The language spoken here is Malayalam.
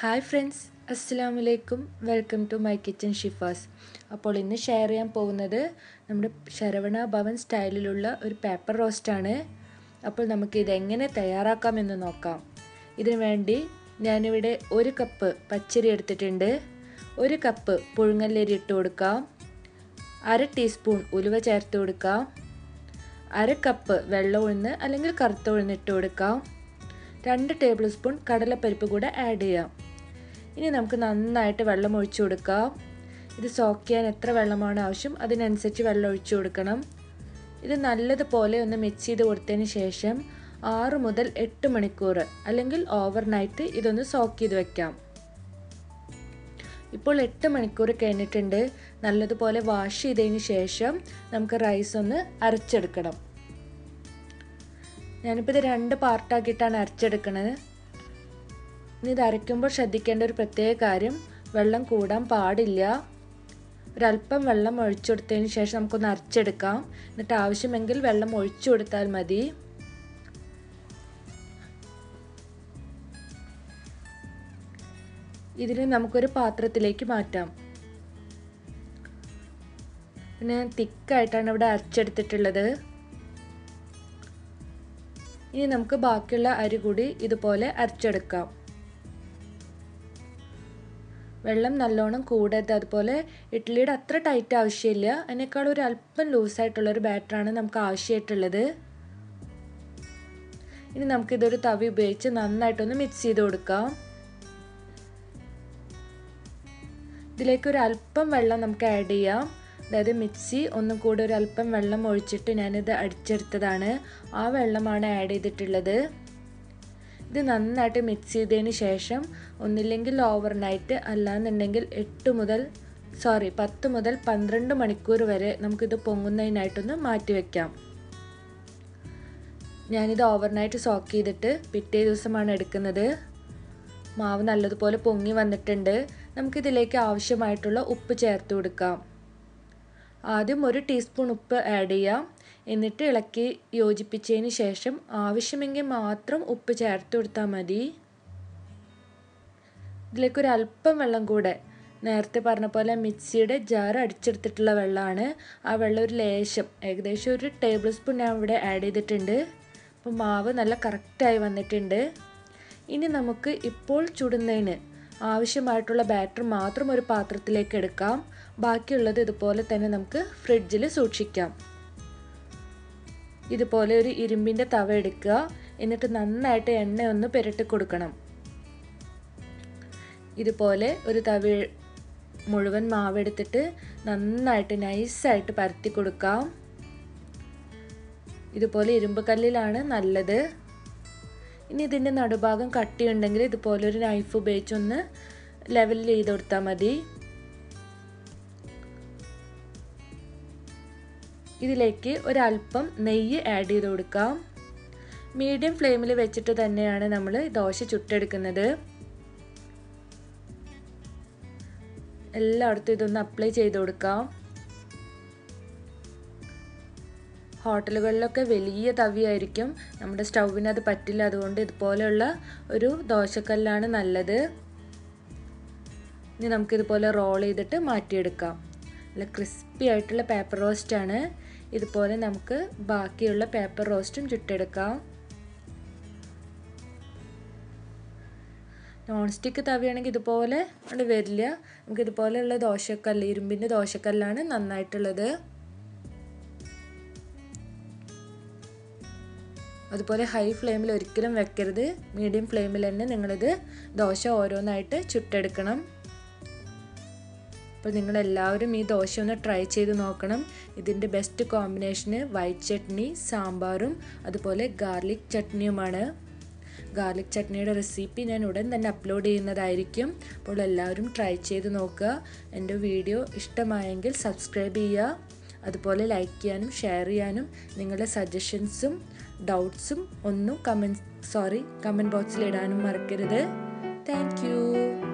ഹായ് ഫ്രണ്ട്സ് അസ്സാം വലൈക്കും welcome to my kitchen Shifas അപ്പോൾ ഇന്ന് ഷെയർ ചെയ്യാൻ പോകുന്നത് നമ്മുടെ ശരവണ ഭവൻ സ്റ്റൈലിലുള്ള ഒരു പേപ്പർ റോസ്റ്റാണ് അപ്പോൾ നമുക്ക് ഇതെങ്ങനെ തയ്യാറാക്കാമെന്ന് നോക്കാം. ഇതിനു വേണ്ടി ഞാനിവിടെ ഒരു കപ്പ് പച്ചരി എടുത്തിട്ടുണ്ട്. ഒരു കപ്പ് പുഴുങ്ങല്ലരി ഇട്ട് കൊടുക്കാം. അര ടീസ്പൂൺ ഉലുവ ചേർത്ത് കൊടുക്കാം. അര കപ്പ് വെള്ളം ഉഴുന്ന് അല്ലെങ്കിൽ കറുത്ത ഉഴുന്ന് ഇട്ട് കൊടുക്കാം. രണ്ട് ടേബിൾ സ്പൂൺ കടലപ്പരിപ്പ് കൂടെ ആഡ് ചെയ്യാം. ഇനി നമുക്ക് നന്നായിട്ട് വെള്ളം ഒഴിച്ചു കൊടുക്കാം. ഇത് സോക്ക് ചെയ്യാൻ എത്ര വെള്ളമാണ് ആവശ്യം? അതിനനുസരിച്ച് വെള്ളം ഒഴിച്ചു കൊടുക്കണം. ഇത് നല്ലതുപോലെ ഒന്ന് മിക്സ് ചെയ്ത് കൊടുത്തതിന് ശേഷം ആറ് മുതൽ എട്ട് മണിക്കൂർ അല്ലെങ്കിൽ ഓവർ നൈറ്റ് ഇതൊന്ന് സോക്ക് ചെയ്ത് വെക്കാം. ഇപ്പോൾ എട്ട് മണിക്കൂർ കഴിഞ്ഞിട്ടുണ്ട്. നല്ലതുപോലെ വാഷ് ചെയ്തതിന് ശേഷം നമുക്ക് റൈസ് ഒന്ന് അരച്ചെടുക്കണം. ഞാനിപ്പോൾ ഇത് രണ്ട് പാർട്ടാക്കിയിട്ടാണ് അരച്ചെടുക്കുന്നത് ഇനി ഇത് അരയ്ക്കുമ്പോൾ ശ്രദ്ധിക്കേണ്ട ഒരു പ്രത്യേക കാര്യം വെള്ളം കൂടാൻ പാടില്ല. ഒരല്പം വെള്ളം ഒഴിച്ചു കൊടുത്തതിന് ശേഷം നമുക്കൊന്ന് അരച്ചെടുക്കാം. എന്നിട്ട് ആവശ്യമെങ്കിൽ വെള്ളം ഒഴിച്ചു കൊടുത്താൽ മതി. ഇതിനെ നമുക്കൊരു പാത്രത്തിലേക്ക് മാറ്റാം. പിന്നെ തിക്കായിട്ടാണ് ഇവിടെ അരച്ചെടുത്തിട്ടുള്ളത്. ഇനി നമുക്ക് ബാക്കിയുള്ള അരി കൂടി ഇതുപോലെ അരച്ചെടുക്കാം. വെള്ളം നല്ലോണം കൂടരുത്. അതുപോലെ ഇഡ്ഡലിയുടെ അത്ര ടൈറ്റ് ആവശ്യമില്ല. അതിനേക്കാൾ ഒരു അല്പം ലൂസായിട്ടുള്ള ഒരു ബാറ്ററാണ് നമുക്ക് ആവശ്യമായിട്ടുള്ളത്. ഇനി നമുക്കിതൊരു തവി ഉപയോഗിച്ച് നന്നായിട്ടൊന്ന് മിക്സ് ചെയ്ത് കൊടുക്കാം. ഇതിലേക്ക് ഒരു അല്പം വെള്ളം നമുക്ക് ആഡ് ചെയ്യാം. അതായത് മിക്സി ഒന്നും കൂടെ ഒരു അല്പം വെള്ളം ഒഴിച്ചിട്ട് ഞാനിത് അടിച്ചെടുത്തതാണ്. ആ വെള്ളമാണ് ആഡ് ചെയ്തിട്ടുള്ളത്. ഇത് നന്നായിട്ട് മിക്സ് ചെയ്തതിന് ശേഷം ഒന്നില്ലെങ്കിൽ ഓവർ നൈറ്റ് അല്ലാന്നുണ്ടെങ്കിൽ എട്ട് മുതൽ സോറി പത്ത് മുതൽ പന്ത്രണ്ട് മണിക്കൂർ വരെ നമുക്കിത് പൊങ്ങുന്നതിനായിട്ടൊന്ന് മാറ്റി വയ്ക്കാം ഞാനിത് ഓവർനൈറ്റ് സോക്ക് ചെയ്തിട്ട് പിറ്റേ ദിവസമാണ് എടുക്കുന്നത്. മാവ് നല്ലതുപോലെ പൊങ്ങി വന്നിട്ടുണ്ട്. നമുക്കിതിലേക്ക് ആവശ്യമായിട്ടുള്ള ഉപ്പ് ചേർത്ത് കൊടുക്കാം. ആദ്യം ഒരു ടീസ്പൂൺ ഉപ്പ് ആഡ് ചെയ്യാം. എന്നിട്ട് ഇളക്കി യോജിപ്പിച്ചതിന് ശേഷം ആവശ്യമെങ്കിൽ മാത്രം ഉപ്പ് ചേർത്ത് കൊടുത്താൽ മതി. ഇതിലേക്ക് ഒരു അല്പം വെള്ളം കൂടെ. നേരത്തെ പറഞ്ഞ പോലെ മിക്സിയുടെ ജാർ അടിച്ചെടുത്തിട്ടുള്ള വെള്ളമാണ്. ആ വെള്ളം ഒരു ലേശം ഏകദേശം ഒരു ടേബിൾ സ്പൂൺ ഞാൻ ഇവിടെ ആഡ് ചെയ്തിട്ടുണ്ട്. അപ്പോൾ മാവ് നല്ല കറക്റ്റായി വന്നിട്ടുണ്ട്. ഇനി നമുക്ക് ഇപ്പോൾ ചുടുന്നതിന് ആവശ്യമായിട്ടുള്ള ബാറ്റർ മാത്രം ഒരു പാത്രത്തിലേക്ക് എടുക്കാം. ബാക്കിയുള്ളത് ഇതുപോലെ തന്നെ നമുക്ക് ഫ്രിഡ്ജിൽ സൂക്ഷിക്കാം. ഇതുപോലെ ഒരു ഇരുമ്പിന്റെ തവ എടുക്കുക. എന്നിട്ട് നന്നായിട്ട് എണ്ണ ഒന്ന് പുരട്ടി കൊടുക്കണം. ഇതുപോലെ ഒരു തവി മുഴുവൻ മാവെടുത്തിട്ട് നന്നായിട്ട് നൈസായിട്ട് പരത്തി കൊടുക്കാം. ഇതുപോലെ ഇരുമ്പ് കല്ലിലാണ് നല്ലത്. ഇനി ഇതിന്റെ നടുഭാഗം കട്ടിയുണ്ടെങ്കിൽ ഇതുപോലെ ഒരു നൈഫ് ഉപയോഗിച്ചൊന്ന് ലെവൽ ചെയ്ത് കൊടുത്താൽ മതി. ഇതിലേക്ക് ഒരല്പം നെയ്യ് ആഡ് ചെയ്ത് കൊടുക്കാം. മീഡിയം ഫ്ലെയിമിൽ വെച്ചിട്ട് തന്നെയാണ് നമ്മൾ ദോശ ചുട്ടെടുക്കുന്നത്. എല്ലായിടത്തും ഇതൊന്ന് അപ്ലൈ ചെയ്ത് കൊടുക്കാം. ഹോട്ടലുകളിലൊക്കെ വലിയ തവിയായിരിക്കും. നമ്മുടെ സ്റ്റൗവിന് അത് പറ്റില്ല. അതുകൊണ്ട് ഇതുപോലെയുള്ള ഒരു ദോശക്കല്ലാണ് നല്ലത്. ഇനി നമുക്കിതുപോലെ റോൾ ചെയ്തിട്ട് മാറ്റിയെടുക്കാം. നല്ല ക്രിസ്പി ആയിട്ടുള്ള പേപ്പർ റോസ്റ്റാണ് ഇതുപോലെ നമുക്ക് ബാക്കിയുള്ള പേപ്പർ റോസ്റ്റും ചുട്ടെടുക്കാം. നോൺ സ്റ്റിക്ക് തവിയാണെങ്കിൽ ഇതുപോലെ ഉണ്ട് വരില്ല. നമുക്ക് ഇതുപോലെയുള്ള ദോശക്കല്ല് ഇരുമ്പിന്റെ ദോശക്കല്ലാണ് നന്നായിട്ടുള്ളത്. അതുപോലെ ഹൈ ഫ്ലെയിമിൽ ഒരിക്കലും വെക്കരുത്. മീഡിയം ഫ്ലെയിമിൽ തന്നെ നിങ്ങളിത് ദോശ ഓരോന്നായിട്ട് ചുട്ടെടുക്കണം. അപ്പോൾ നിങ്ങളെല്ലാവരും ഈ ദോശ ഒന്ന് ട്രൈ ചെയ്ത് നോക്കണം. ഇതിന്റെ ബെസ്റ്റ് കോമ്പിനേഷന് വൈറ്റ് ചട്നി സാമ്പാറും അതുപോലെ ഗാർലിക് ചട്നിയുമാണ്. ഗാർലിക് ചട്നിയുടെ റെസിപ്പി ഞാൻ ഉടൻ തന്നെ അപ്ലോഡ് ചെയ്യുന്നതായിരിക്കും. അപ്പോൾ എല്ലാവരും ട്രൈ ചെയ്ത് നോക്കുക. എന്റെ വീഡിയോ ഇഷ്ടമായെങ്കിൽ സബ്സ്ക്രൈബ് ചെയ്യുക. അതുപോലെ ലൈക്ക് ചെയ്യാനും ഷെയർ ചെയ്യാനും നിങ്ങളുടെ സജഷൻസും ഡൗട്ട്സും ഒന്നും കമന്റ് സോറി കമന്റ് ബോക്സിൽ ഇടാനും മറക്കരുത്. താങ്ക്